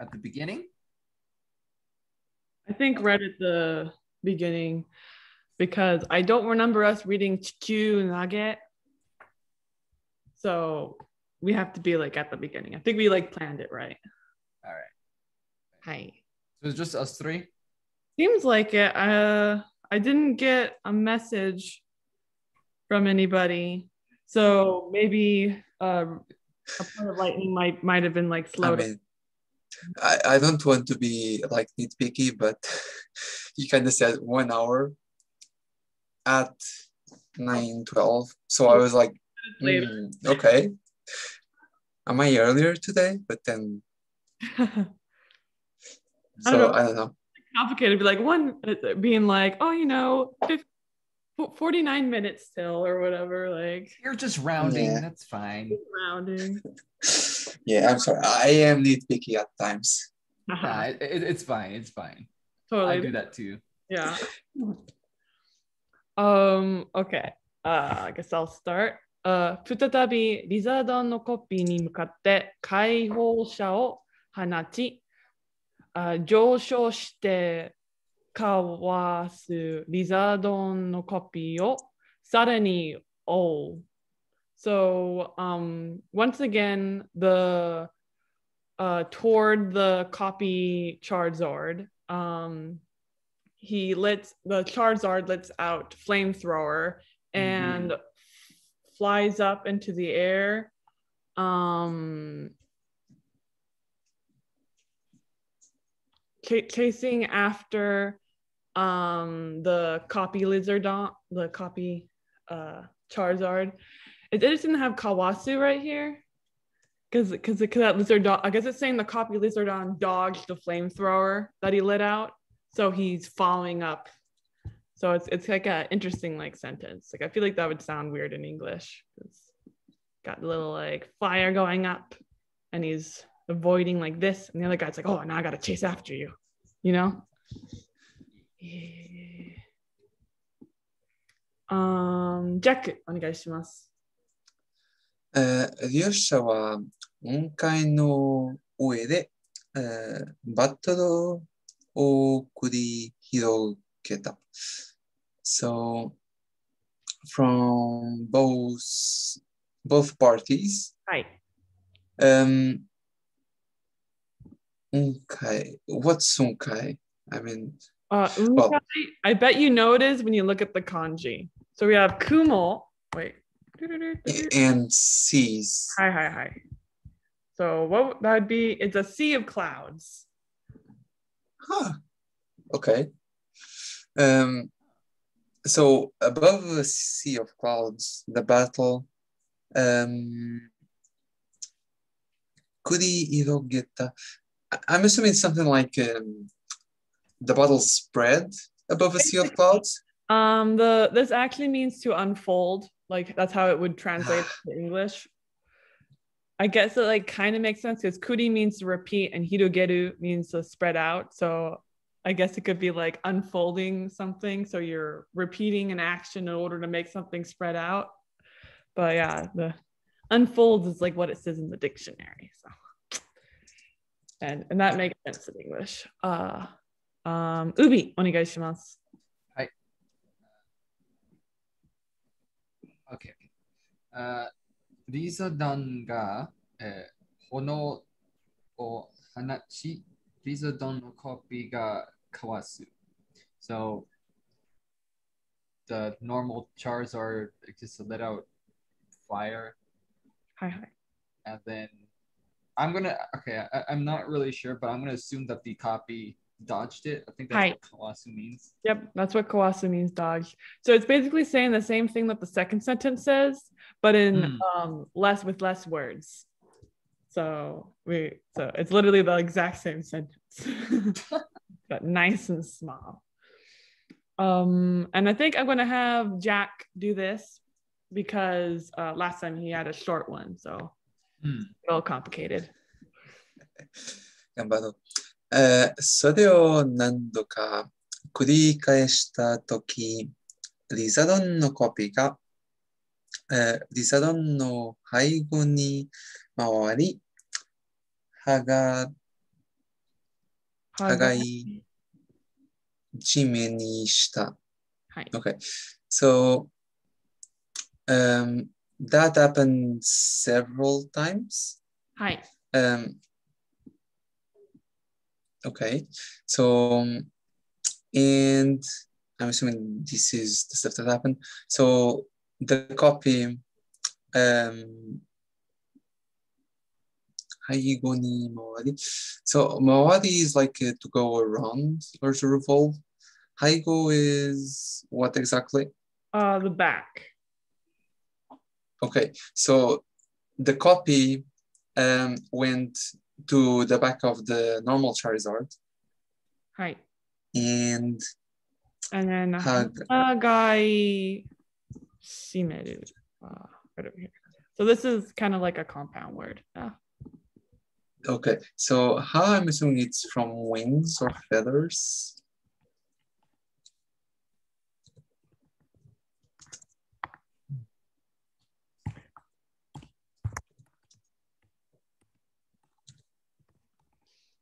at the beginning? I think right at the beginning because I don't remember us reading Chikyu Nage. So we have to be like at the beginning. I think we like planned it right. All right. Hi. So it's just us three? Seems like it. Uh I didn't get a message from anybody. So maybe uh, a part of lightning might might have been like slow. I mean, I, I don't want to be like nitpicky, but you kind of said one hour at 9 12. So I was like, later. "Hmm, okay. Am I earlier today? But then, so know. I don't know. complicated. Be like one uh, being like, oh, you know, fif- 49 minutes still or whatever, like You're just rounding. Yeah. That's fine. rounding. Yeah, I'm sorry. I am nitpicky at times. Nah, it, it- it's fine. It's fine. I totally. do that too. Yeah. Um, okay. Uh, I guess I'll start. Uh, 再びリザードンのコピーに向かって解放者を放ち、あ上昇してかわすリザードンのコピーをさらに追う。So, um, once again, the uh, toward the copy Charizard, um, he lets the Charizard lets out flamethrower and flies up into the air. Um, chasing after um the copy lizardon the copy uh charizard it didn't have Kawasu right here. Because because that Lizardon, I guess it's saying the copy Lizardon dodged the flamethrower that he lit out. So he's following up. So it's it's like an interesting like sentence. Like I feel like that would sound weird in English. It's got a little like fire going up, and he's avoiding like this, and the other guy's like, oh, now I gotta chase after you, you know. Yeah. Um, Jack, onegaishimasu. えー、勇者は雲海の上で、えー、バトルを繰り広げた。So, from both, both parties, はい。Um, 雲海 What's 雲海 I mean, uh, unkai, well, I bet you know it is when you look at the kanji. So we have kumo. Wait, and seas. Hi, hi, hi. So what that would be? It's a sea of clouds. Huh. Okay. Um, so above the sea of clouds, the battle, um, Kuri Hirogeta. I- I'm assuming something like um, the battle spread above a sea of clouds. Um, the this actually means to unfold. Like that's how it would translate to English. I guess it like kind of makes sense because kuri means to repeat and hirogeru means to spread out. So I guess it could be like unfolding something. So you're repeating an action in order to make something spread out. But yeah, the unfolds is like what it says in the dictionary. So and and that makes sense in English. Uh um Ubi, onegaishimasu. OK。あリーザダンが、えー炎を放ち、リーザダンのコピーがかわす。So, the normal Charizard just let out fire, Hi hi. and then I'm gonna, okay, I, I'm not really sure, but I'm gonna assume that the copy dodged it. I think that's what kawasu means. Yep, that's what kawasu means, dodged. So it's basically saying the same thing that the second sentence says, but in mm. um, less with less words. So we so it's literally the exact same sentence, but nice and small. Um, and I think I'm gonna have Jack do this because uh, last time he had a short one, so mm. a little complicated. えーそれを何度か繰り返したとき、リザドンのコピーが、えーリザドンの背後に回り、剥が互い地面にした。はい。Okay. So um, that happened several times. はい。Um, Okay, so, um, and I'm assuming this is the stuff that happened. So the copy, um, Haigoni Mawadi. So Mawadi is like uh, to go around or to revolve. Haigo is what exactly? Uh, the back. Okay, so the copy um, went to the back of the normal Charizard. Right. And and then a guy Simeru. Uh, ah, right over here. So this is kind of like a compound word. Yeah. Okay. So how I'm assuming it's from wings or feathers.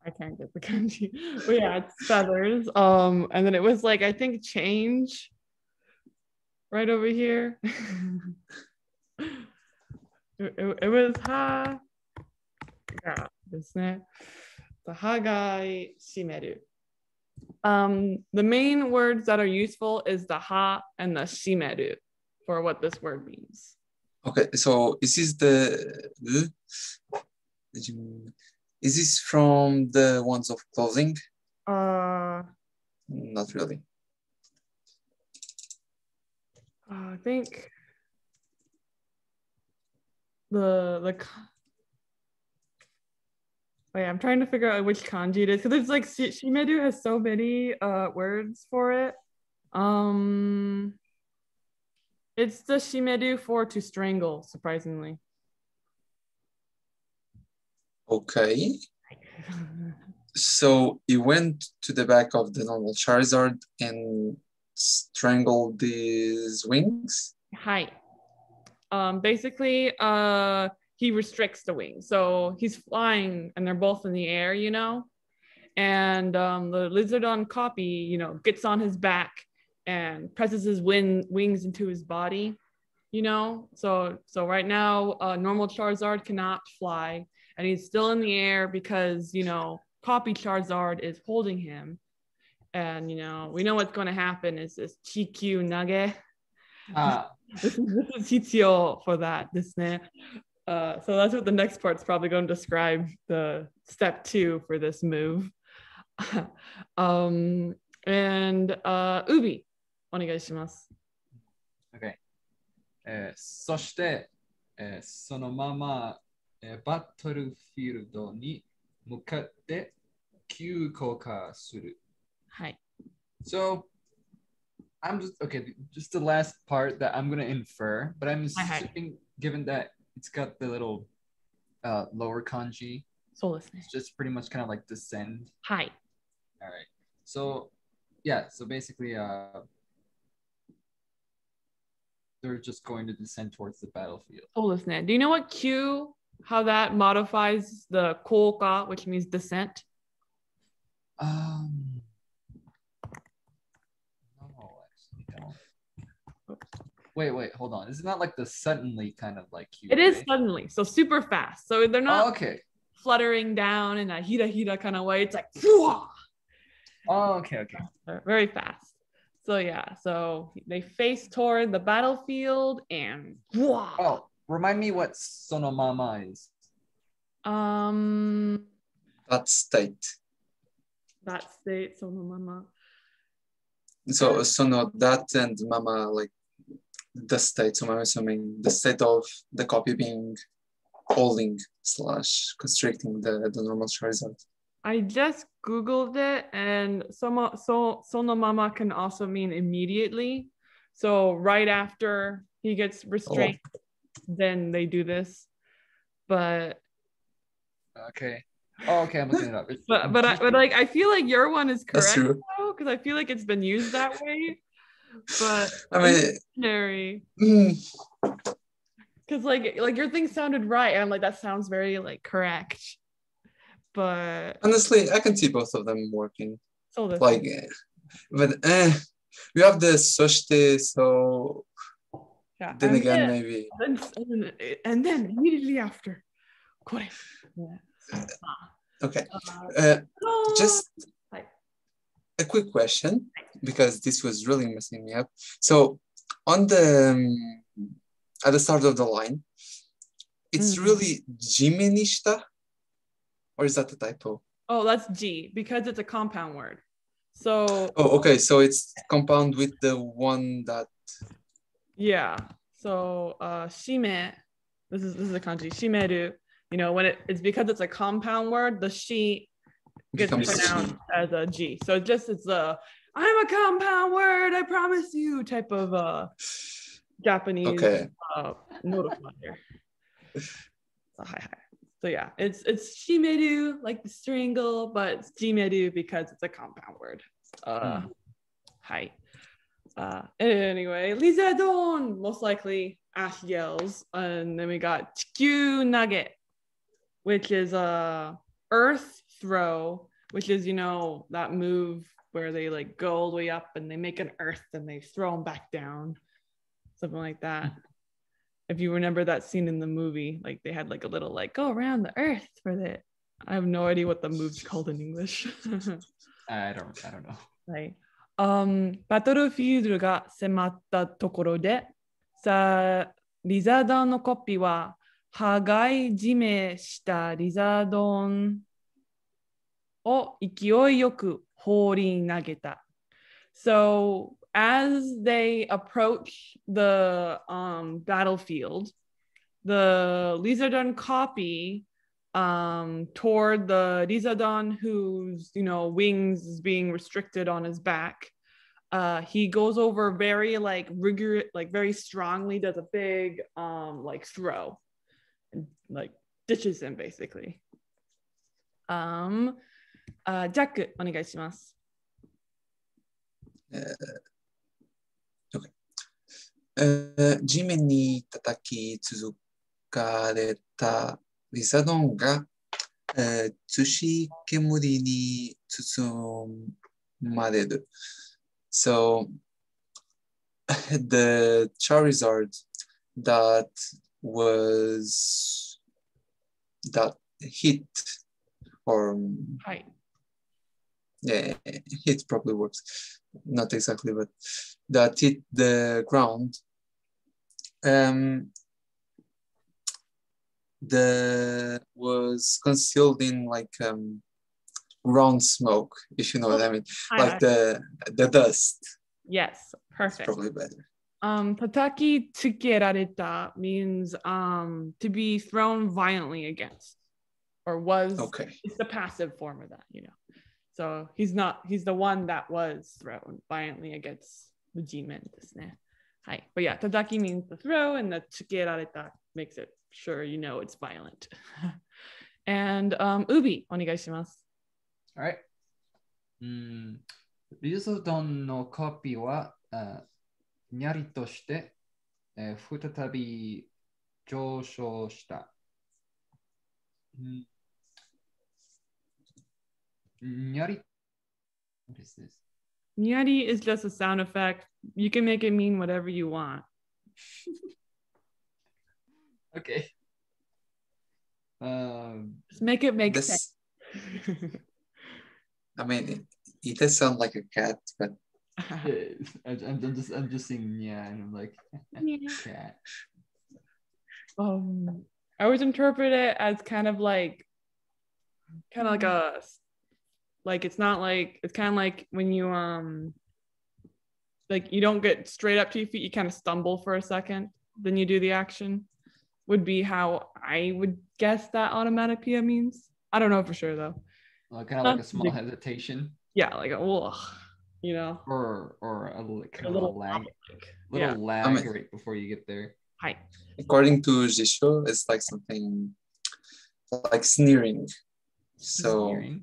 I can't get the kanji. But yeah, it's feathers. Um, and then it was like I think change right over here. it, it, it, was ha yeah, this the hagai shimeru. Um, the main words that are useful is the ha and the shimeru for what this word means. Okay, so this is the is this from the ones of clothing? Uh, Not really. Uh, I think the the wait, I'm trying to figure out which kanji it is because it's like shi- shimeru has so many uh words for it. Um, it's the shimeru for to strangle. Surprisingly, Okay, so he went to the back of the normal Charizard and strangled his wings. Hi. Um, basically, uh, he restricts the wings. So he's flying and they're both in the air, you know? And um, the Lizardon copy, you know, gets on his back and presses his wing, wings into his body, you know? So, so right now, uh, normal Charizard cannot fly and he's still in the air because you know copy Charizard is holding him, and you know we know what's going to happen is this Chikyu Nage. Uh. this is this is TTO for that. This uh, so that's what the next part's probably going to describe the step two for this move. um, and uh, Ubi, onegaishimasu. Okay. Uh, えー、そして、えー、そのままバトルフィールドに向かって急降下する。はい。 So, I'm just, okay, just the last part that I'm going to infer, but I'm Hi, hi. assuming, given that it's got the little uh, lower kanji, そうですね it's。just pretty much kind of like descend. はい。 All right. So, yeah, so basically, uh, they're just going to descend towards the battlefield. そうですね。Do you know what Q, how that modifies the 降下, which means descent? Um, no, actually, don't. Wait, wait, hold on. Isn't like the suddenly kind of like you. It is suddenly, so super fast. So they're not Oh, okay. fluttering down in a hita hita kind of way. It's like, "Fwah!" Oh, okay, okay. They're very fast. So yeah, so they face toward the battlefield and Wah! Oh, remind me what Sonomama is. um That state. that state so mama. So, so no, that and mama, like the state. So I'm assuming the state of the copy being holding slash constricting the, the normal Charizard. I just googled it and somo so sono mama can also mean immediately. So right after he gets restrained, then they do this. But Okay. Oh, okay. I'm looking it up. It's- but but I, but like I feel like your one is correct true. because I feel like it's been used that way. But I mean, dictionary mm, because like like your thing sounded right and I'm like that sounds very like correct but Honestly, I can see both of them working. so Like, eh, but eh, we have the soshite, so yeah. then and again, then, maybe. and then, and then immediately after, これ。Yeah. Okay. Uh, Uh, just a quick question because this was really messing me up. So on the um, at the start of the line, it's Mhm. really jimenishita, or is that a typo? oh, that's G because it's a compound word. So Oh, okay. So it's compound with the one that. Yeah. So uh shime, this is this is a kanji. Shimeru, you know, when it, it's because it's a compound word, the she gets pronounced as a G. So it just it's a I'm a compound word, I promise you type of uh Japanese Okay. uh notifier. So, hi, hi. So yeah, it's it's shimeru like the strangle, but it's jimeru because it's a compound word. Uh, hi. Uh, anyway, Lizadon, most likely Ash yells, and then we got Chikyu Nage, which is a earth throw, which is you know that move where they like go all the way up and they make an earth and they throw them back down, something like that. If you remember that scene in the movie, like they had like a little like go around the earth for that. I have no idea what the move's called in English. I don't I don't know. はい。Um, バトルフィールドが迫ったところで、さあ、リザードンのコピーは、破壊締めしたリザードンを勢いよく放り投げた。So, as they approach the um, battlefield, the Lizardon copy um toward the Rizadon whose you know wings is being restricted on his back uh he goes over very like rigorous like very strongly does a big um like throw and like ditches him basically um uh Jack お願いしますえー地面に叩き続かれた 미사동 가 tsushi kemuri ni tsutsumareru. So the Charizard that was that hit or right. yeah hit probably works not exactly but that hit the ground um the was concealed in like um, round smoke, if you know what I mean, oh, I like the the dust. Yes, perfect. Probably better. Um, pataki tsukerareta means um, to be thrown violently against, or was. Okay. It's the passive form of that, you know. So he's not. He's the one that was thrown violently against the demon. Hi. But yeah, tataki means the throw, and the tsukerareta makes it sure you know it's violent. and um, Ubi, onegaishimasu. All right. Mm. リザードンのコピーは、uh, にゃりとして、えー、再び上昇した。うん、にゃり What is this? Nyari is just a sound effect. You can make it mean whatever you want. Okay. Um, Just make it make sense. I mean, it, it does sound like a cat, but yeah, I, I'm, I'm just I'm just saying yeah, and I'm like cat. um i always interpret it as kind of like kind of like a like it's not like it's kind of like when you um like you don't get straight up to your feet you kind of stumble for a second then you do the action would be how i would guess that onomatopoeia means. I don't know for sure though. Well, kind of like a small hesitation, yeah like a, ugh, you know? Or or a little kind a of little a lag, little yeah. lag I right before you get there. hi. According to Jisho, it's like something like sneering. So, Sneering.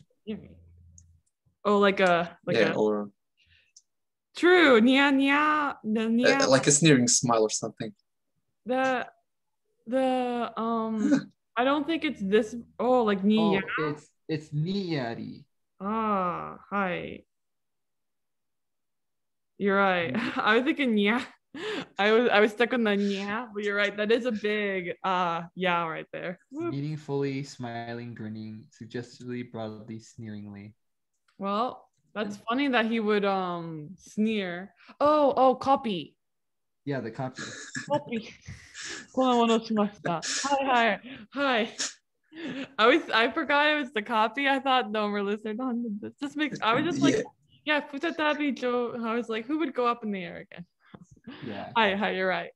oh like a like yeah, a or true nia nia the nia uh, like a sneering smile or something. the the um I don't think it's this oh like Niyari. Oh, it's it's Niyari. Ah, hi. You're right. Mm. I was thinking yeah. I was I was stuck on the yeah, but you're right. That is a big uh yeah right there. Whoop. Meaningfully smiling, grinning, suggestively, broadly, sneeringly. Well, that's mm. funny that he would um sneer. Oh, oh, copy Yeah, the copy. Copy. このものしました。はいはいはい。I was I forgot it was the copy. I thought no we're listening on this. Just makes I was just like Yeah. yeah, futatabi Joe. I was like, who would go up in the air again? Yeah. Hi, hi, you're right.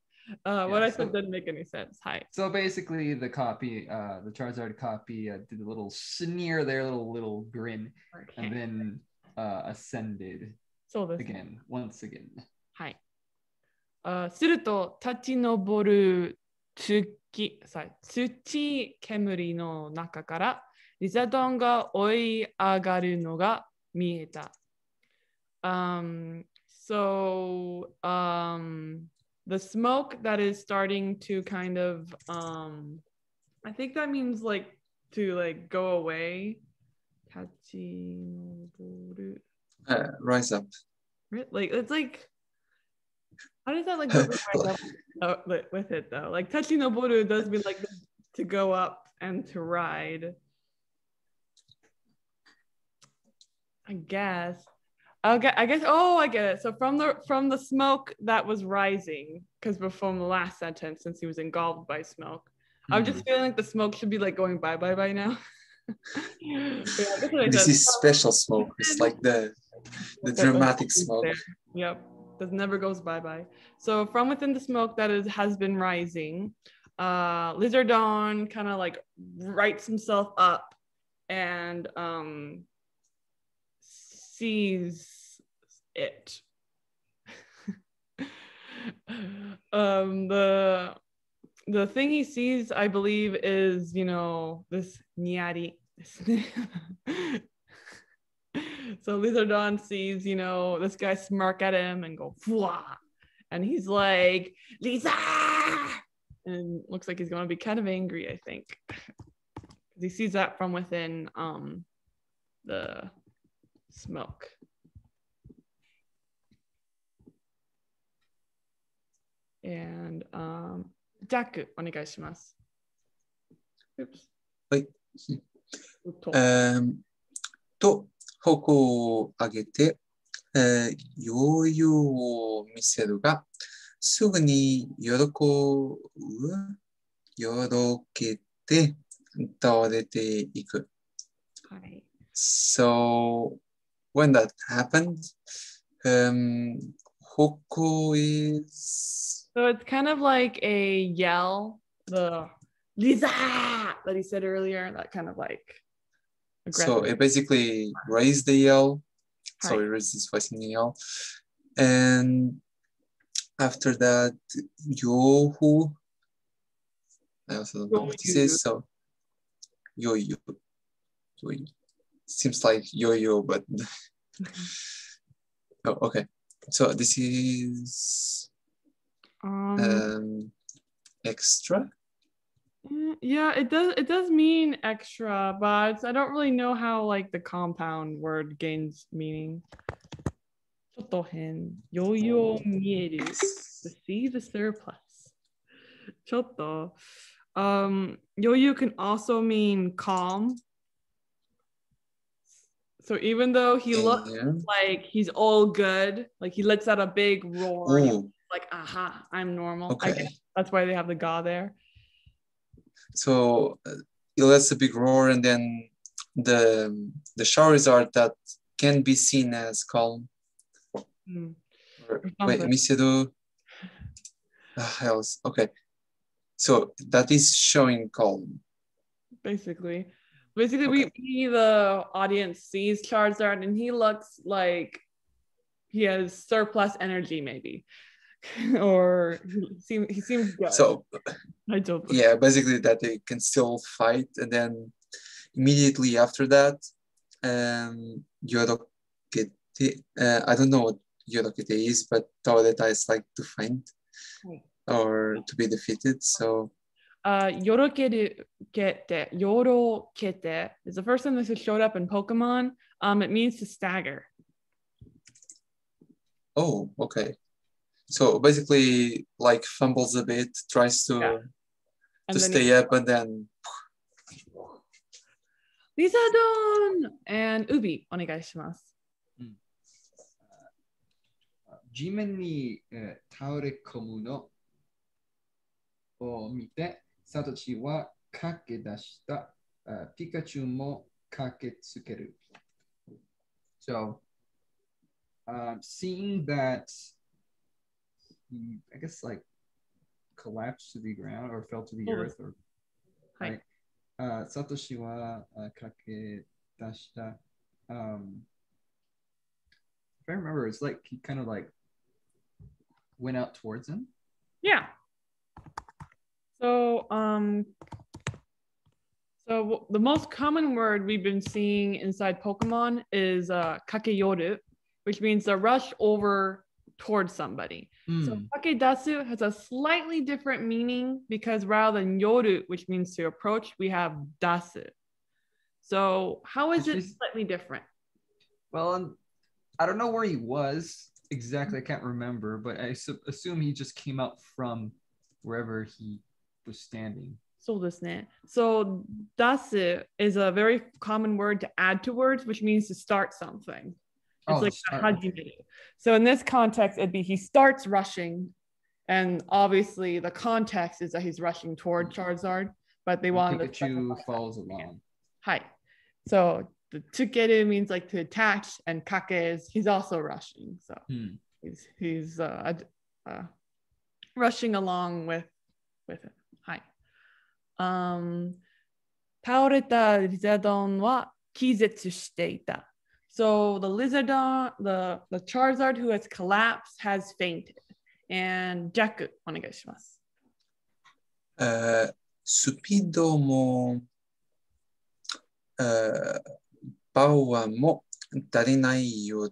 Uh, what Yeah, I said so- didn't make any sense. Hi. So basically, the copy, uh, the Charizard copy, uh, did a little sneer there, little little grin, and then uh, ascended そうです。 again, once again. はい。 あすると、立ち上る月、さ土煙の中からリザドンが追い上がるのが見えた。Um, so, um, the smoke that is starting to kind of, um, I think that means like to like go away. 立ち上る Uh, rise up. Right? Like it's like how does that like go right with- it though? Like touching the boru does mean like to go up and to ride. I guess. Okay, I guess. Oh, I get it. So from the from the smoke that was rising, because before the last sentence, since he was engulfed by smoke, I'm just hmm. feeling like the smoke should be like going bye bye bye now. Yeah, that's what I This is special smoke. It's like the the dramatic smoke. Yep. That never goes bye-bye. So from within the smoke that is has been rising, uh Lizardon kind of like writes himself up and um sees it. um the the thing he sees, I believe, is you know this Nyari. so Lizardon sees, you know, this guy smirk at him and go Fwah! and he's like Lisa, and looks like he's going to be kind of angry. I think 'Cause he sees that from within um the smoke. And um, Jack, お願いします。Oops. はい。と Um, と、 矛を上げて、えー余裕を見せるが、すぐに喜ぶ、よろけて倒れていく。はい。 So when that happened, um, Hoko is So it's kind of like a yell, the Lisa that he said earlier, that kind of like so it basically raised the yell. So it raised this voice in the yell, and after that, Yohu. I also don't know what this is. So Yoyo, Yoyo. Seems like yo-yo, but oh, okay. So this is um, um extra. mm, yeah, it does it does mean extra, but it's- I don't really know how like the compound word gains meaning. ちょっと変。よよ見える。To see the surplus. ちょっと。Um, yo-yo can also mean calm. So even though he looks Yeah. like he's all good, like he lets out a big roar, and he's Oh, like, aha, I'm normal. I okay. guess that's why they have the ga there. So uh, it lets a big roar, and then the the Charizard that can be seen as calm. Or, Or wait, something. Miseru. Ah, else. Okay. So that is showing calm. basically. Basically, we, Okay. we the audience sees Charizard and he looks like he has surplus energy, maybe, or he seems he seems good. So I don't. yeah, basically that they can still fight, and then immediately after that, um, Yorokete. Uh, I don't know what Yorokete is, but Taoreta is like to find Right. or to be defeated. So Uh, Yorokete, yorokete is the first time this has showed up in Pokemon. Um, it means to stagger. Oh, okay So basically, like fumbles a bit, tries to Yeah. And to then stay up, and then Lizardon and Ubi お願いします。地面に、えー倒れ込むのを見て、サトシは駆け出した。あピカチュウも駆けつける。So, uh, seeing that I guess like collapsed to the ground or fell to the oh, earth or hi. Uh, Satoshi wa uh, kake dashita. Um, if I remember, it's like he kind of like went out towards him. Yeah. So um, so the most common word we've been seeing inside Pokemon is uh, kakeyoru, which means a rush over towards somebody. So Hmm. kakedasu has a slightly different meaning because rather than yoru, which means to approach, we have dasu. So how is It's it just- slightly different? Well, um, I don't know where he was exactly. I can't remember, but I su- assume he just came out from wherever he was standing. そうですね。So, 出す is a very common word to add to words, which means to start something. It's Oh, like start, hajimeru. So in this context, it'd be he starts rushing, and obviously the context is that he's rushing toward Charizard, but they And wanted to Pikachu follows along. Hi. So the tukeru means like to attach, and kake is he's also rushing. So Hmm. he's he's uh, ad- uh rushing along with with it. Hi. Um 倒れたリザドンは気絶していた。 so the Lizardon, the, the Charizard who has collapsed has fainted. And Jack. Uh, Supido uh, mo uh, bawa mo tarinai yo.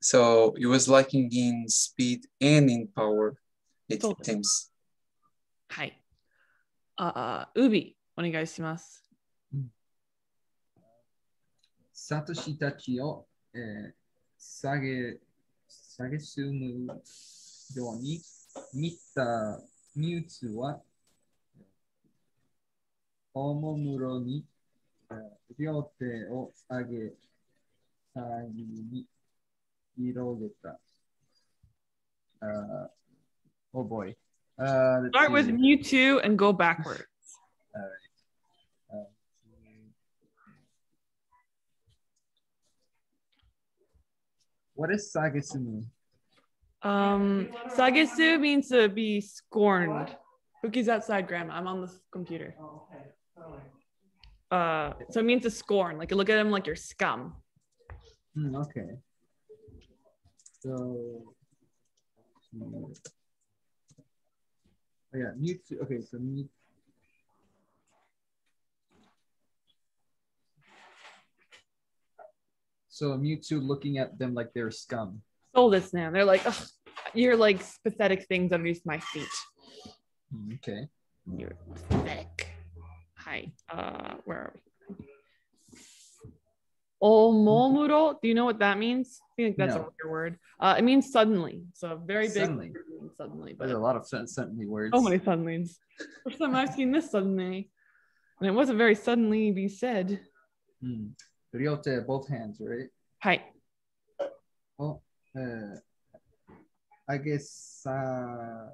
So it was lacking in speed and in power, it seems. Hi. Uh, Ubi, onegaishimasu. サトシたちを、えー下げ、下げすむように見たミュウツーは、おもむろに、えー両手を上げ、左右に広げた。Uh, oh boy. Uh, Start with. Mewtwo and go backwards. Uh, what is Sagesumu? Um, Sagesu means to be scorned. Cookie's outside, Grandma. I'm on the computer. Uh, so it means to scorn. Like you look at him like you're scum. Hmm, okay. So. Oh yeah, Mewtwo. Okay, so Mew. So a Mewtwo looking at them like they're scum. Sold this now. They're like, "Ugh, you're like pathetic things underneath my feet. Hmm, Okay. You're pathetic. Hi. Uh, where are we? Omomuro. Do you know what that means? I think that's a weird word. Uh, it means suddenly. So a very big Suddenly. word means suddenly, There's but a lot of suddenly words. so many suddenlies. First time I've seen this suddenly, and it wasn't very suddenly be said. Ryote, both hands, right? Hi. Oh, uh, I guess uh,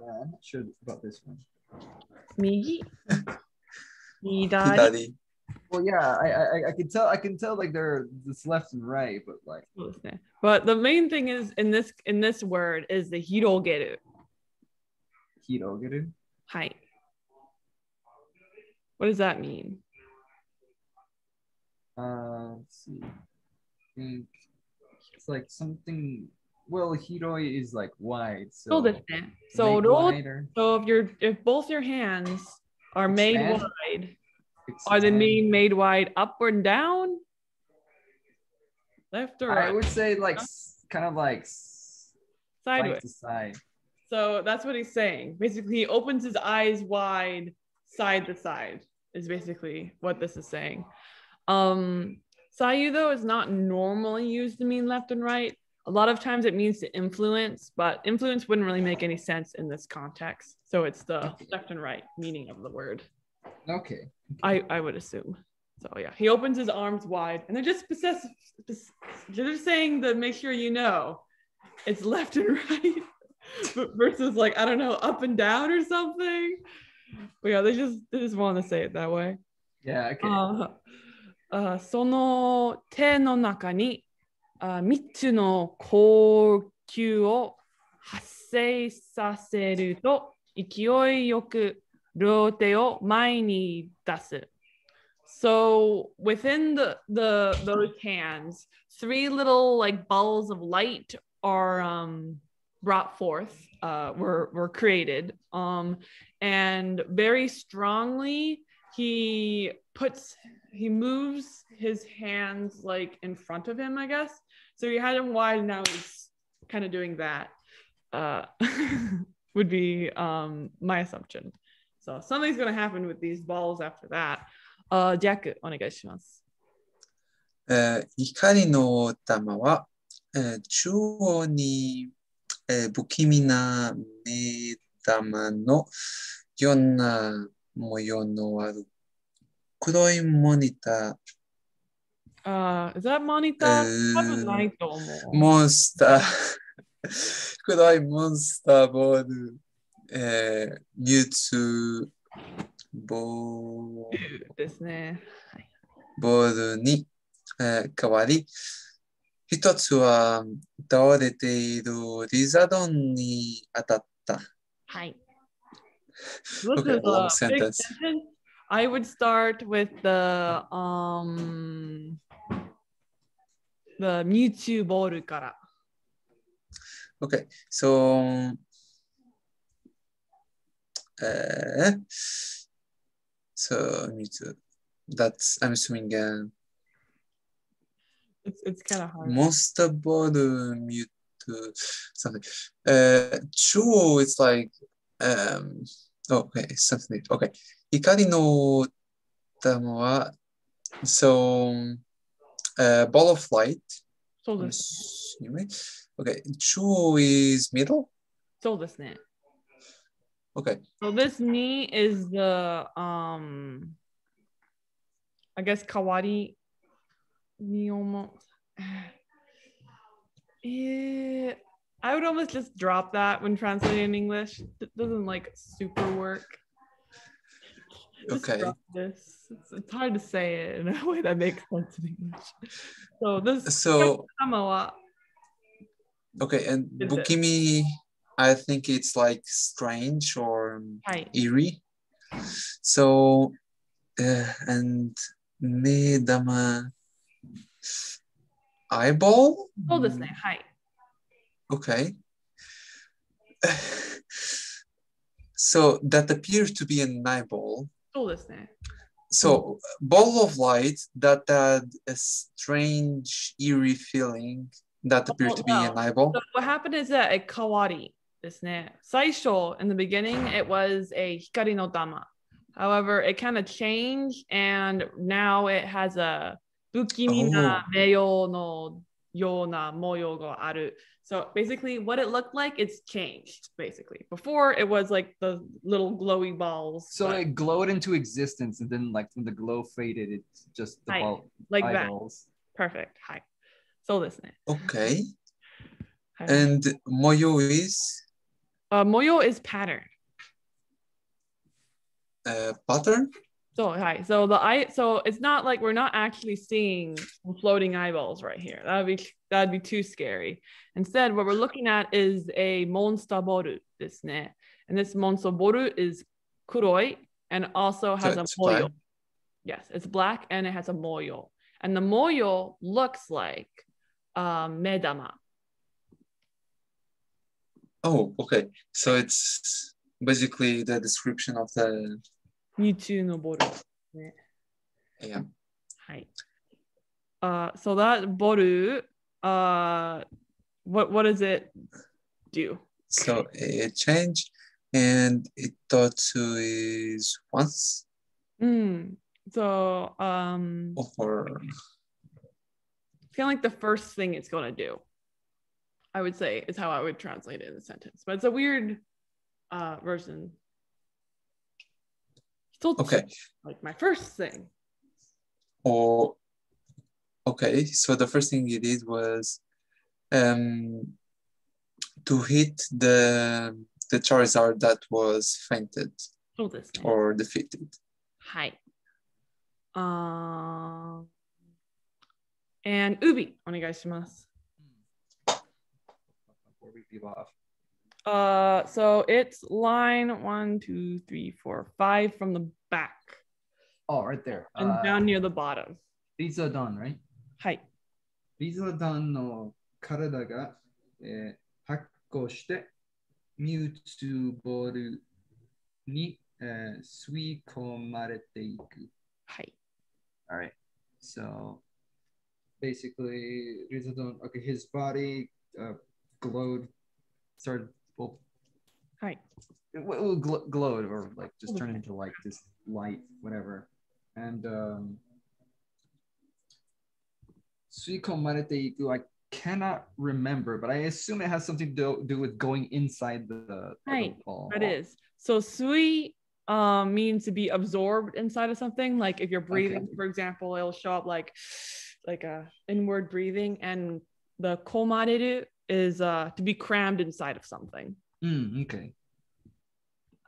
yeah, I'm not sure about this one. Migi. Midari. Well, yeah, I, I I can tell I can tell like they're this left and right, but like But the main thing is in this in this word is the hirogeru. hirogeru. Hi. What does that mean? Uh, let's see. I think it's like something. Well, hiroi is like wide. So, so, so, wider. so if your if both your hands are made wide, are the mean made wide up or down? Left or right? I would say like kind of like sideways. Side. So that's what he's saying. Basically, he opens his eyes wide, side to side, is basically what this is saying. Um, Sayu, though, is not normally used to mean left and right. A lot of times it means to influence, but influence wouldn't really make any sense in this context. So it's the left and right meaning of the word. Okay. I, I would assume. So yeah, he opens his arms wide, and they're just possessive. They're just saying to make sure you know it's left and right but versus like I don't know up and down or something. But yeah, they just they just want to say it that way. Yeah, okay. ああその手の中にあ3つの光球を発生させると勢いよく両手を前に出す。So within the, the those hands, three little like balls of light are um, brought forth, uh, were, were created. Um, and very strongly, he puts he moves his hands like in front of him, I guess. So he had him wide, now he's kind of doing that. Uh, would be um, my assumption. So something's gonna happen with these balls after that. Uh, ジャック、お願いします。えー光の玉は、えー中央に、えー不気味な目玉のような模様のある 黒いモニタ Uh, is that モニター、えー多分ないと思ー、う。モンスター、黒いモンスターボール、えー、ミュウツー、ボーですね。ボールに、えー変わり、一つは倒れているリザドンに当たった。はい。Okay, This is long a big sentence. I would start with the um the Mewtwo ball kara. Okay, so uh, so Mewtwo. That's I'm assuming uh, it's it's kind of hard. Monster ball Mewtwo something. Uh, Chuo, it's like um Oh, okay, something. Okay, 光の玉は so uh, ball of light. そう I'm です。 assuming. Okay, Chuo is middle. そうですね。 Okay, So this knee is the um I guess 代わりに思う。Eh, I would almost just drop that when translating English. It doesn't like super work. okay. This. It's, it's, hard to say it in a way that makes sense in English. So this so Okay, and Bukimi, I think it's like strange or right. eerie. So uh, and me dama eyeball. Oh, this hmm. name, hi. Okay. so that appeared to be an eyeball. So ball of light that had a strange eerie feeling that appeared to be an eyeball. So what happened is that at Kawari, this Saisho in the beginning it was a hikari no dama. However, it kind of changed and now it has a bukimi na oh. meyo no yona moyogo aru. So basically what it looked like, it's changed basically. Before it was like the little glowy balls. So but... it glowed into existence and then like when the glow faded, it's just the Hi. ball. Like eyeballs. that. Perfect. Hi. So listen. Okay. Hi. And moyo is? Uh, moyo is pattern. Uh, pattern? So hi. So the eye. So it's not like we're not actually seeing floating eyeballs right here. That'd be that'd be too scary. Instead, what we're looking at is a monster boru, this ne. And this monster boru is kuroi and also So has a it's moyo. black. Yes, it's black and it has a moyo. And the moyo looks like um, medama. Oh, okay. So it's basically the description of the Mewtwo no boru. yeah. はい。Uh, so that boru, uh, what what does it do? So it changed and itotsu is once Mm. So um or it's kind of like the first thing it's going to do. I would say is how I would translate it in the sentence, but it's a weird uh, version okay. Like my first thing. Or okay. So the first thing you did was um to hit the the charizard that was fainted oh, or defeated. Hi. Um and ubi off. Uh, so it's line one, two, three, four, five from the back. Oh, right there. And uh, down near the bottom. These are done, right? Hi. These are done の体が、えー、発行して、ミューツボールに、えー、吸い込まれていく。はい。Alright. Eh, eh, so basically, Lizardon, okay, his body uh, glowed, started well, はい。it will- gl- glowed or like just turn into like this light, whatever. And um, Suiko Mareteiku, I cannot remember, but I assume it has something to do, with going inside the, the Right. That is. So sui um means to be absorbed inside of something. Like if you're breathing, for example, it'll show up like like a inward breathing, and the komareru is uh, to be crammed inside of something. Mm, okay.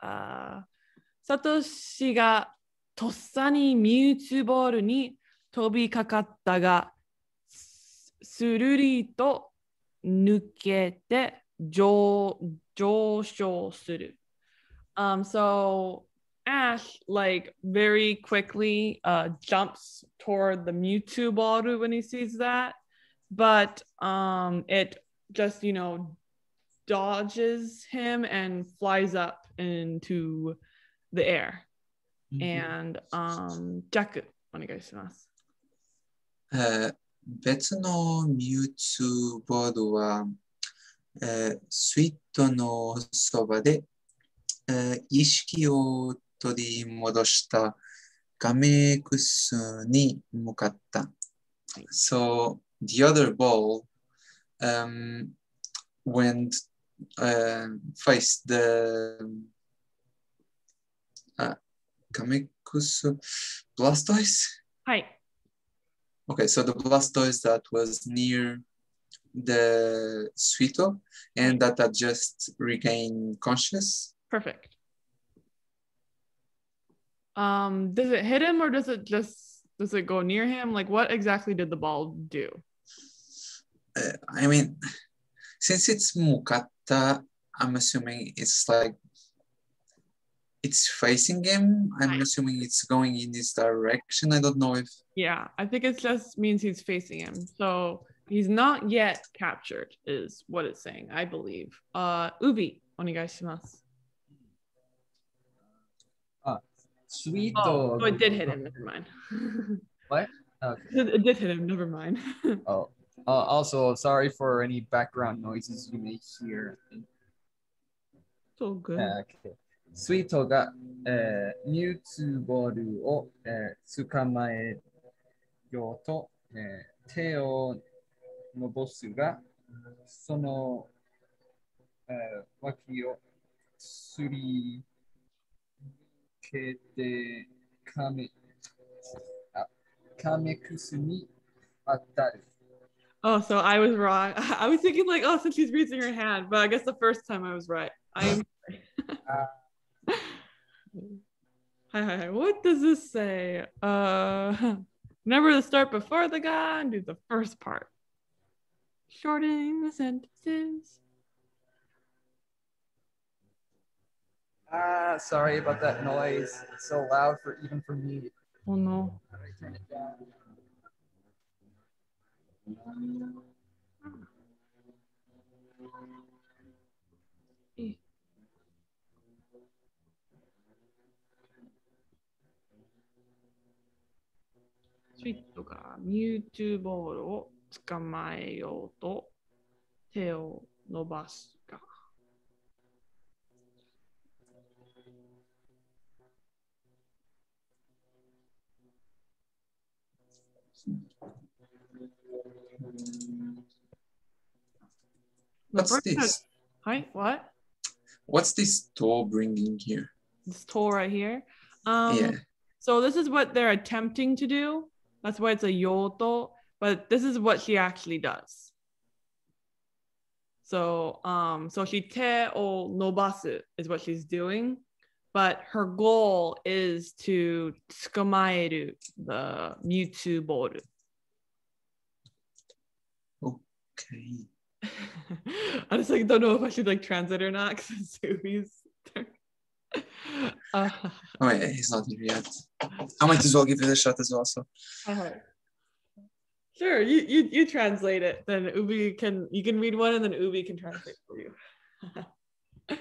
Uh, Satoshi Um. so Ash like very quickly uh, jumps toward the Mewtwo ball when he sees that, but um, it just you know dodges him and flies up into the air. Mhm. And um, Jack, お願いします。えー別のミュウツーボードは、えースイートのそばで、えー意識を取り戻したガメクスに向かった。So the other ball um, went uh, faced the uh, Gamekus Blastoise. はい。Okay, so the Blastoise that was near the Suito and that had just regained conscious. Perfect. Um, does it hit him or does it just does it go near him? Like what exactly did the ball do? uh, I mean, since it's Mukatta, I'm assuming it's like it's facing him. I'm assuming it's going in this direction. I don't know if. Yeah, I think it just means he's facing him. So he's not yet captured, is what it's saying, I believe. Uh, Ubi, onegaishimasu. Uh, sweet oh, oh, it did hit him. Never mind. what? Okay. It did hit him. Never mind. oh. Uh, also sorry for any background noises you may hear. えー okay スイートが、えーミュウツーボールを、えー捕まえようと、えー手を伸ばすが、その、えー脇をすり抜けてカメあカメクスに当たる。Oh, so I was wrong. I was thinking like, oh, since she's raising her hand, but I guess the first time I was right. I am. hi, hi, hi. What does this say? Uh, remember to start before the guy and do the first part. Shortening the sentences. Ah, sorry about that noise. It's so loud for even for me. Oh no. スイットがミュートゥーボールを捕まえようと手を伸ばすが。What's bird this? Hi, what? What's this tool bringing here? This tool right here. Um, yeah. So this is what they're attempting to do. That's why it's a yoto, but this is what she actually does. So um so she te o nobasu is what she's doing, but her goal is to tsukumaeru the Mewtwo ball. Okay. I just like don't know if I should like translate or not because Sui's. Uh, Oh, yeah, he's not here yet. I might as well give it a shot as well. So, Uh-huh. Sure, you, you you translate it. Then Ubi can you can read one and then Ubi can translate for you.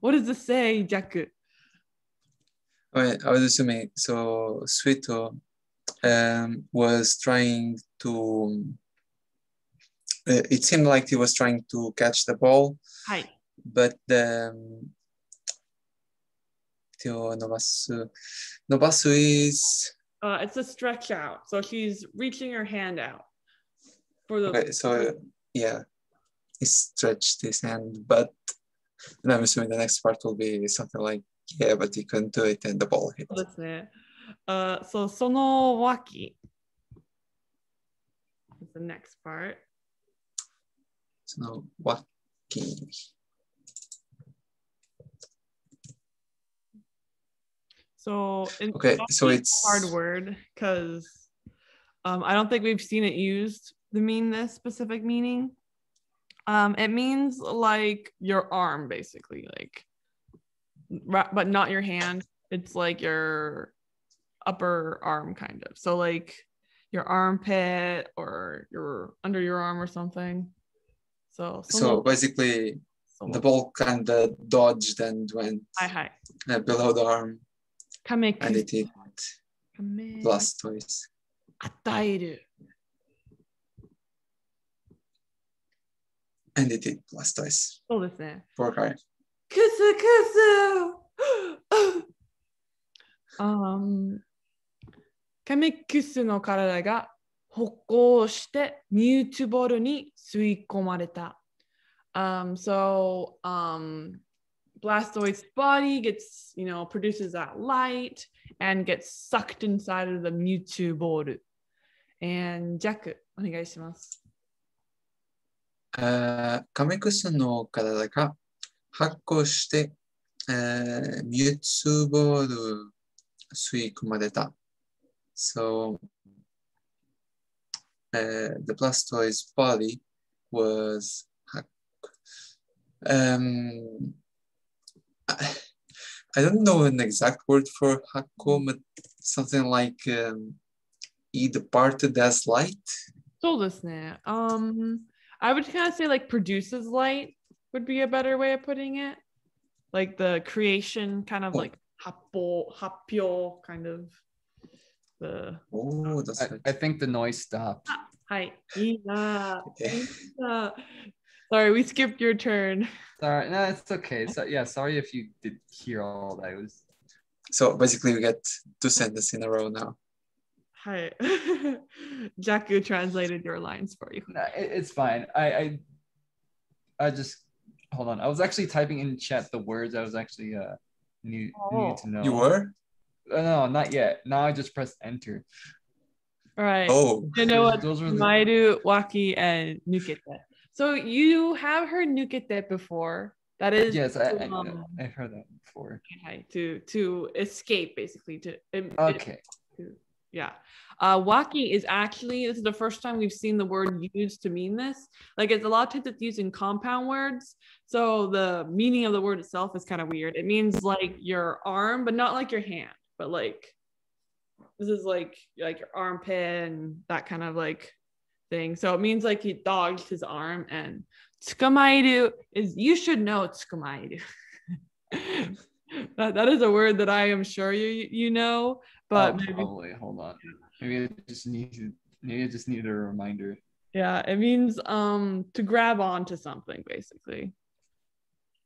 what does this say, Jaku? okay, I was assuming so. Suito um, was trying to. Uh, it seemed like he was trying to catch the ball, Hi. but um, Teo Nobasu. Nobasu is Uh, it's a stretch out. So she's reaching her hand out for the okay. So yeah, he stretched his hand, but and I'm assuming the next part will be something like yeah, but he couldn't do it, and the ball hit. そうですね。Uh, so その脇 is the next part. So now walking. So in, Okay, so it's- hard word because um, I don't think we've seen it used to mean this specific meaning. Um, it means like your arm, basically, like, but not your hand. It's like your upper arm, kind of. So like your armpit or your under your arm or something. So So basically, so the ball kind of dodged and went hi hi. uh, below the arm, and it hit 亀 Blastoise. 与える。 And it hit Blastoise. そうですね。 Poor guy. クスクスum, カメクスの体が 歩行してミュートボールに吸い込まれた。Um, so um, Blastoise's body gets, you know, produces that light and gets sucked inside of the Mewtwo ball. And Jack, お願いします。あーカメクスの体が発光して、えーミュウツーボール吸い込まれた。So, uh, the Blastoise body was um, I don't know an exact word for Hakko, but something like um, he departed as light. So listen, um, I would kind of say like produces light would be a better way of putting it, like the creation kind of oh. like hapo hapyo kind of the. Oh, that's. I, I think the noise stopped. Ah, hi. Yeah. sorry, we skipped your turn. Sorry, no, it's okay. So yeah, sorry if you did hear all that. It was. So basically, we get two sentences in a row now. Hi, Jacku translated your lines for you. No, it, it's fine. I, I, I just hold on. I was actually typing in chat the words I was actually uh new oh. new to know. You were? Uh, no, not yet. Now I just press enter. All right. Oh, You know what? Those were the, Mairu, Waki, and Nukete. So you have heard Nukete before. That is yes, I, I, um, I heard that before. okay, to to escape basically to it- it- Okay. yeah. Uh, Waki is actually this is the first time we've seen the word used to mean this. Like it's a lot of times it's used in compound words, so the meaning of the word itself is kind of weird. It means like your arm, but not like your hand, but like this is like like your armpit and that kind of like thing. So it means like he dodged his arm and tsukamairu is you should know tsukamairu. that, that is a word that I am sure you you know, but oh, maybe probably. Hold on. Maybe I just need to. Maybe I just need a reminder. yeah, it means um to grab onto something basically.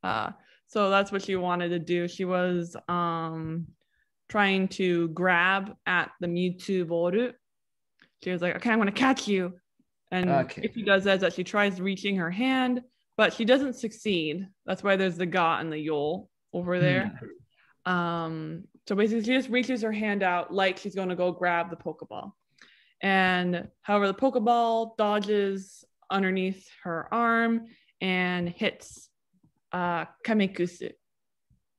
Uh so that's what she wanted to do. She was um trying to grab at the Mewtwo Boru. She was like, okay, I'm gonna catch you. And Okay. if she does that, that she tries reaching her hand, but she doesn't succeed. That's why there's the ga and the yol over there. Um, so basically, she just reaches her hand out like she's going to go grab the Pokeball. And however, the Pokeball dodges underneath her arm and hits uh, Kamekusu.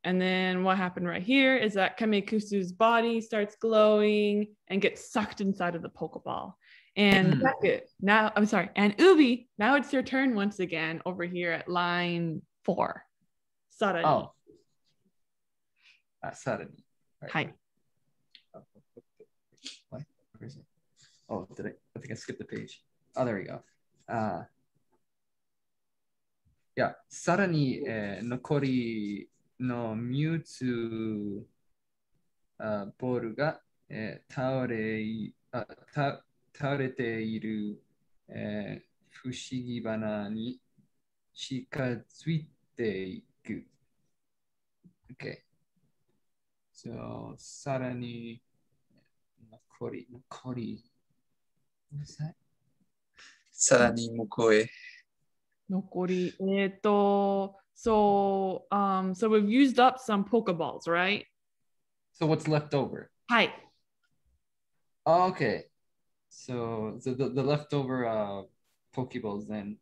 And then what happened right here is that Kamekusu's body starts glowing and gets sucked inside of the Pokeball. And Hmm. Jaku, now, I'm sorry, and Ubi, now it's your turn once again over here at line four. Sarani. Oh. Ah, さらに。はい。 What? Where is it? Oh, did I? I think I skipped the page. Oh, there we go. Uh, いや、さらに、えー残り のミュウツーあボールが、えー倒れいあた倒れている、えー不思議花に近づいていく。Okay. So, さらに残り、残り。さらに向こうへ。残り、えっと、So um so we've used up some pokeballs, right? So what's left over? Hi. Okay. So, so the, the leftover uh pokeballs then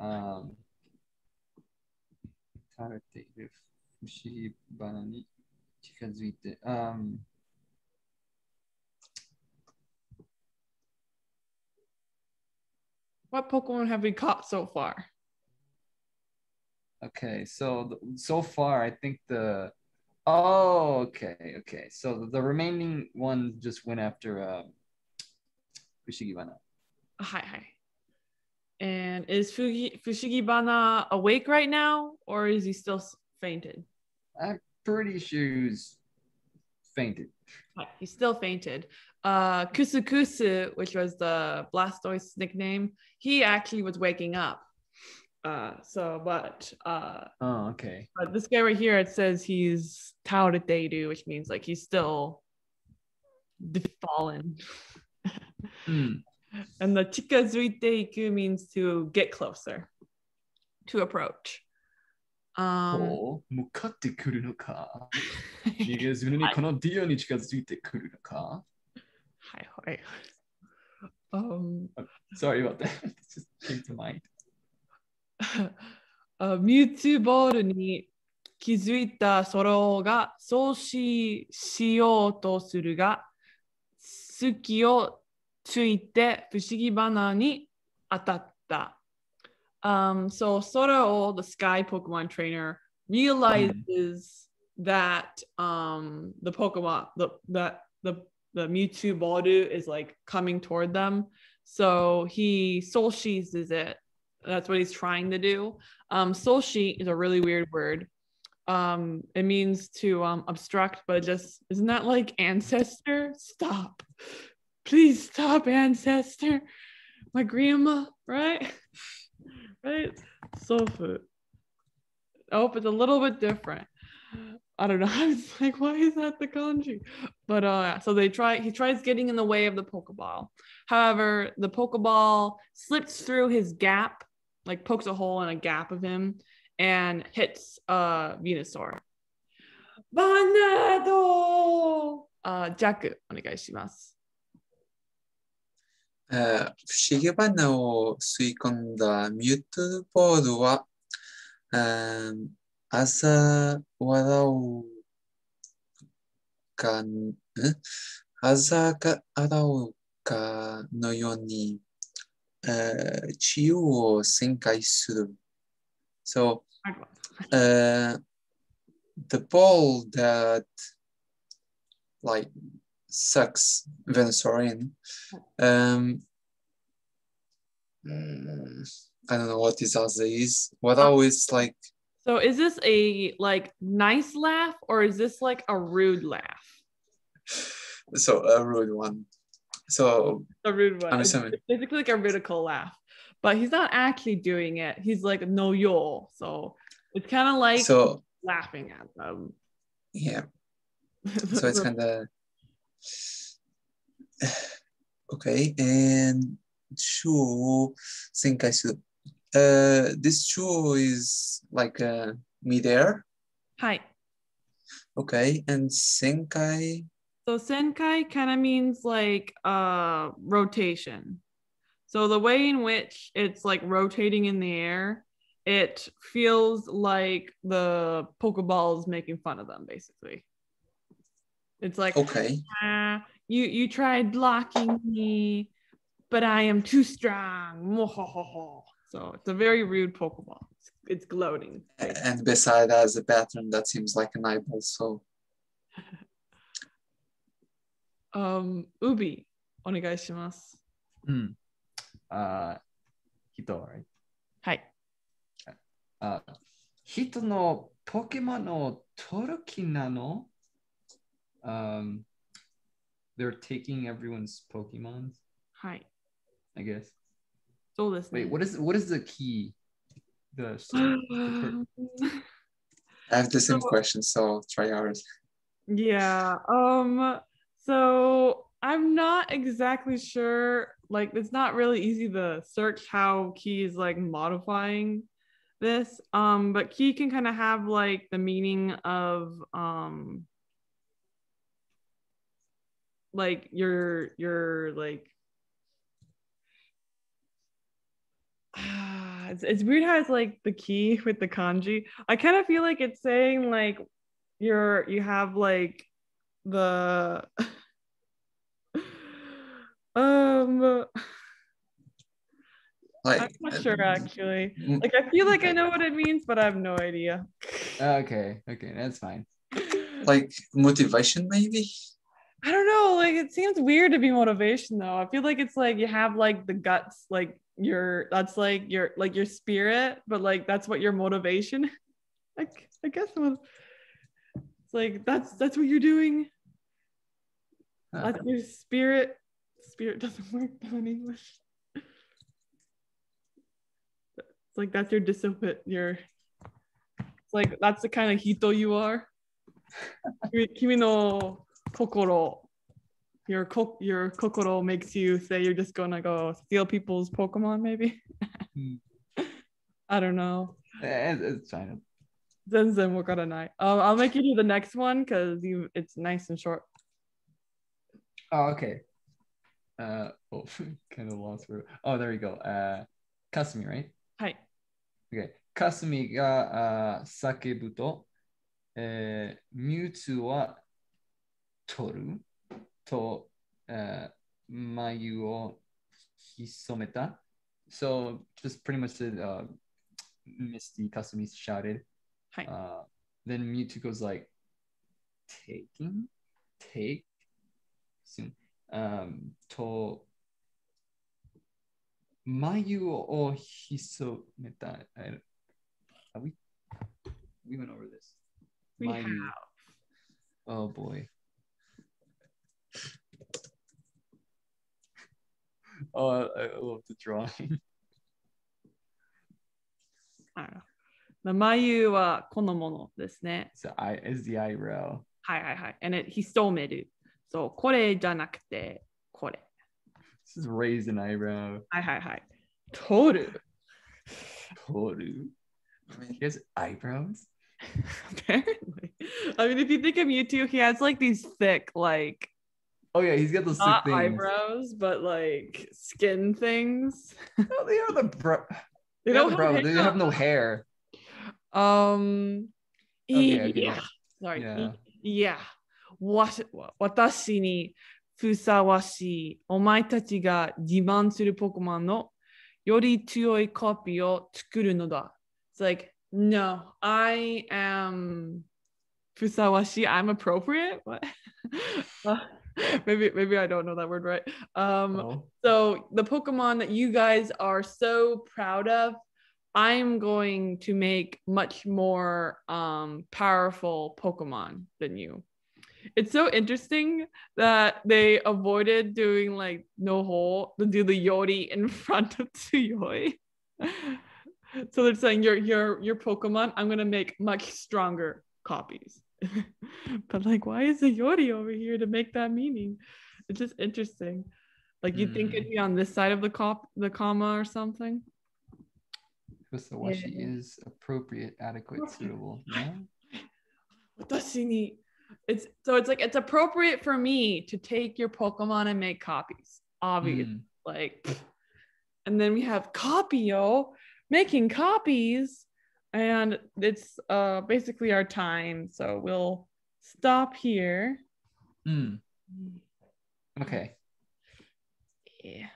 um um What Pokemon have we caught so far? Okay, so so far I think the oh okay okay so the, remaining one just went after uh, Fushigibana. Hi hi. And is Fugi, Fushigibana awake right now, or is he still fainted? I'm pretty sure he's fainted. He still fainted. Uh, Kusukusu, which was the Blastoise nickname, he actually was waking up Uh, so, but uh, Oh okay. but this guy right here, it says he's Taoriteiru, which means like he's still de- fallen. Hmm. And the chikazuiteiku means to get closer, to approach. Um, こう向かってくるのか逃げずにこのディオに近づいてくるのかはいはい。Um, Sorry about that. It just came to mind. ミュウツーボールに気づいたソロが阻止しようとするが、隙をついてフシギバナに当たった。Um, so Soro, the sky Pokemon trainer, realizes that um, the Pokemon, the, that the, the Mewtwo Baldu is like coming toward them. So he soul it that's what he's trying to do. Um, soul sheet is a really weird word. Um, it means to um, obstruct, but just isn't that like ancestor? Stop. Please stop, ancestor. My grandma, right? right? Sofu. I hope it's a little bit different. I don't know. I was like, why is that the kanji? But uh, so they try. He tries getting in the way of the Pokeball. However, the Pokeball slips through his gap, like pokes a hole in a gap of him, and hits uh Venusaur. Banado! Uh, Jack, お願いします。えー不思議花を吸い込んだミュートボールは、えー朝笑うか、ん朝が笑うかのように、 Eh, uh, ciu senkai suru. So uh, the ball that like sucks Venezuelan. Um, mm, I don't know what this answer is. What always like. So is this a like nice laugh or is this like a rude laugh? So a rude one. So A rude one. I'm It's basically like a ridicule laugh. But he's not actually doing it. He's like no yo. So it's kind of like so laughing at them. yeah. So it's kind of Okay, and Chuo Senkaisu. Uh, this Chuo is like uh, there. Hi. Okay, and Senkai. So senkai kind of means like uh rotation. So the way in which it's like rotating in the air, it feels like the Pokeball is making fun of them, basically. It's like Okay, "Ah, you you tried blocking me, but I am too strong. So it's a very rude Pokeball. It's, it's gloating. and beside that is a pattern that seems like an eyeball. So um, Ubi, onegaishimasu. Mm. Uh, Hito, right? Hi. Uh, Hito no Pokemon no Toruki nano? Um, they're taking everyone's Pokémon? Hi. I guess. So this. Wait, what is what is the key? The, the I have the same question, so try ours. Yeah. Um so I'm not exactly sure like it's not really easy to search how key is like modifying this um but key can kind of have like the meaning of um like your your like it's, it's weird how it's like the key with the kanji. I kind of feel like it's saying like you're you have like the um Like, i'm not sure actually mm, like i feel like i know what it means but i have no idea okay, okay, that's fine. like motivation, maybe. i don't know like it seems weird to be motivation though i feel like it's like you have like the guts like your that's like your like your spirit but like that's what your motivation like i guess what- it's like that's that's what you're doing Huh. That's your spirit spirit doesn't work in English. It's like that's your dissonant. your it's like that's the kind of hito you are. Kimi no kokoro. Your ko- your kokoro makes you say you're just gonna go steal people's Pokemon, maybe. Hmm. I don't know. It's, it's China. Zen Zen Wakaranai. Um, I'll make you do the next one because you it's nice and short. Oh, okay uh, oh, kind of lost where. Oh, there you go. Uh, Kasumi, right? Hi. Okay. Kasumi ga uh, sakebu to, uh, Mewtwo wa toru to uh, mayu o hisometa. So just pretty much the uh, Misty Kasumi shouted. Hi. Uh, then Mitsu goes like, taking, take, soon Um, と、眉を潜めた。I- Have we, we went over this. We Mayu. have. Oh boy. Oh, I, I love the drawing. あの眉はこのものですね。 So I is the eyebrow. はいはいはい。And it, 潜める。 そう、これじゃなくて、これ。 This is raised an eyebrow. はいはいはい。取る。 Toru. I mean, He has eyebrows? Apparently. I mean, if you think of Mewtwo, he has like these thick, like, Oh yeah, he's got those thick not things. eyebrows, but like skin things. No, they are the bro. They They don't have brow. have They hair. have no hair. Um, Okay, okay, yeah. yeah. Sorry. Yeah. Yeah. What, 私にふさわしいお前たちが自慢するポケモンのより強いコピーを作るのだ。It's like, no, I am ふさわしい I'm appropriate? What? Uh, maybe maybe I don't know that word right. Um, Oh. so the Pokemon that you guys are so proud of, I'm going to make much more um, powerful Pokemon than you. It's so interesting that they avoided doing like no hole to do the Yori in front of Tsuyoi. so they're saying your your your Pokemon, I'm gonna make much stronger copies. but like, why is the Yori over here to make that meaning? It's just interesting. Like you think Mm. it'd be on this side of the cop the comma or something. Kusawashi Yeah. is appropriate, adequate, suitable. Yeah. It's so it's like it's appropriate for me to take your Pokemon and make copies. Obvious. Mm. Like and then we have copyo making copies and it's uh basically our time. So we'll stop here. Mm. Okay. Yeah.